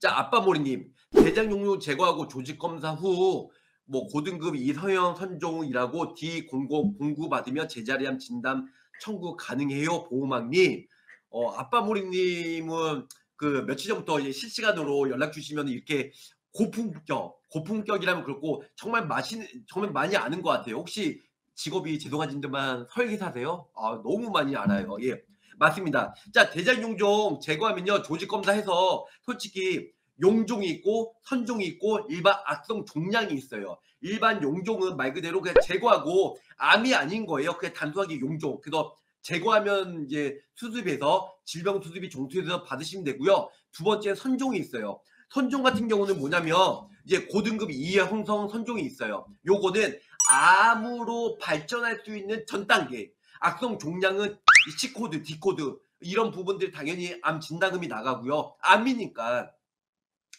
자, 아빠 모리님. 대장 용류 제거하고 조직 검사 후 뭐 고등급 이서영 선종이라고 D00 공구 받으며 제자리암 진단 청구 가능해요, 보호망님. 어, 아빠 모리님은 그 며칠 전부터 이제 실시간으로 연락 주시면 이렇게 고품격, 고품격이라면 그렇고 정말 마시는 정말 많이 아는 것 같아요. 혹시 직업이 죄송하지만 설계사세요? 아, 너무 많이 알아요. 예. 맞습니다. 자, 대장 용종 제거하면요. 조직 검사해서 솔직히 용종이 있고 선종이 있고 일반 악성 종양이 있어요. 일반 용종은 말 그대로 그냥 제거하고 암이 아닌 거예요. 그냥 단순하게 용종. 그래서 제거하면 이제 수습해서 질병 수습이 종수에서 받으시면 되고요. 두 번째 선종이 있어요. 선종 같은 경우는 뭐냐면 이제 고등급 이해 형성 선종이 있어요. 요거는 암으로 발전할 수 있는 전 단계. 악성 종양은 C코드, D코드 이런 부분들 당연히 암 진단금이 나가고요. 암이니까.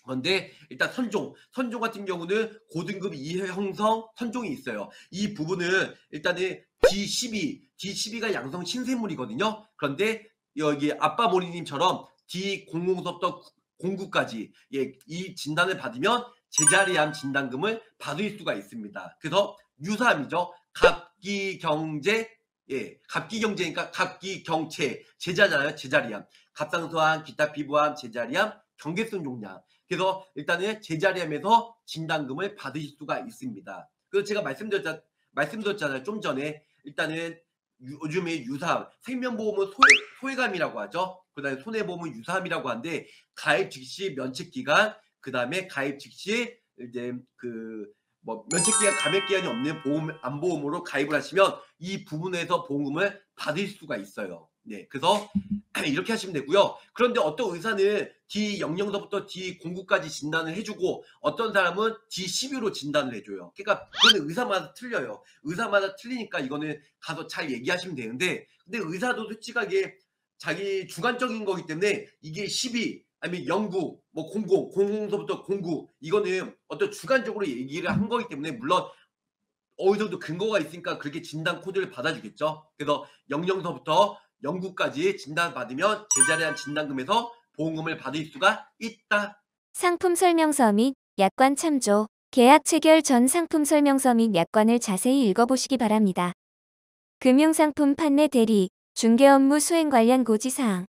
그런데 일단 선종, 선종 같은 경우는 고등급 이형성 선종이 있어요. 이 부분은 일단은 D12, D12가 양성 신생물이거든요. 그런데 여기 아빠 모리님처럼 D00서부터 09까지 예, 이 진단을 받으면 제자리암 진단금을 받을 수가 있습니다. 그래서 유사암이죠. 갑기경제 예, 갑기 경제니까 갑기 경체 제자잖아요. 제자리암. 갑상선암, 기타 피부암, 제자리암, 경계성 종양. 그래서 일단은 제자리암에서 진단금을 받으실 수가 있습니다. 그래서 제가 말씀드렸자, 말씀드렸잖아요. 좀 전에 일단은 요즘에 유사암, 생명보험은 소외, 소외감이라고 하죠. 그 다음에 손해보험은 유사암이라고 하는데 가입 즉시 면책기간, 그 다음에 가입 즉시 이제 그 뭐 면책기간, 감액기간이 없는 보험 안보험으로 가입을 하시면 이 부분에서 보험금을 받을 수가 있어요. 네, 그래서 이렇게 하시면 되고요. 그런데 어떤 의사는 D00서부터 D09까지 진단을 해주고 어떤 사람은 D12로 진단을 해줘요. 그러니까 그거는 의사마다 틀려요. 의사마다 틀리니까 이거는 가서 잘 얘기하시면 되는데 근데 의사도 솔직하게 자기 주관적인 거기 때문에 이게 12 아니면 09, 뭐 00, 00서부터 09 이거는 어떤 주관적으로 얘기를 한 거기 때문에 물론 어느 정도 근거가 있으니까 그렇게 진단 코드를 받아주겠죠. 그래서 00서부터 09까지 진단 받으면 제자리한 진단금에서 보험금을 받을 수가 있다. 상품 설명서 및 약관 참조. 계약 체결 전 상품 설명서 및 약관을 자세히 읽어보시기 바랍니다. 금융상품 판매 대리, 중개 업무 수행 관련 고지사항.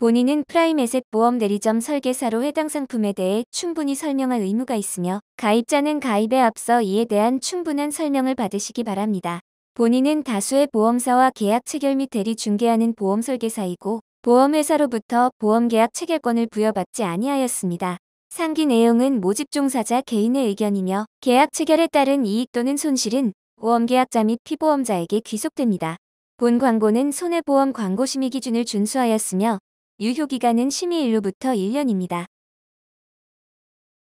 본인은 프라임에셋 보험 대리점 설계사로 해당 상품에 대해 충분히 설명할 의무가 있으며 가입자는 가입에 앞서 이에 대한 충분한 설명을 받으시기 바랍니다. 본인은 다수의 보험사와 계약 체결 및 대리 중개하는 보험 설계사이고 보험회사로부터 보험계약 체결권을 부여받지 아니하였습니다. 상기 내용은 모집 종사자 개인의 의견이며 계약 체결에 따른 이익 또는 손실은 보험계약자 및 피보험자에게 귀속됩니다. 본 광고는 손해보험 광고 심의 기준을 준수하였으며 유효기간은 심의일로부터 1년입니다.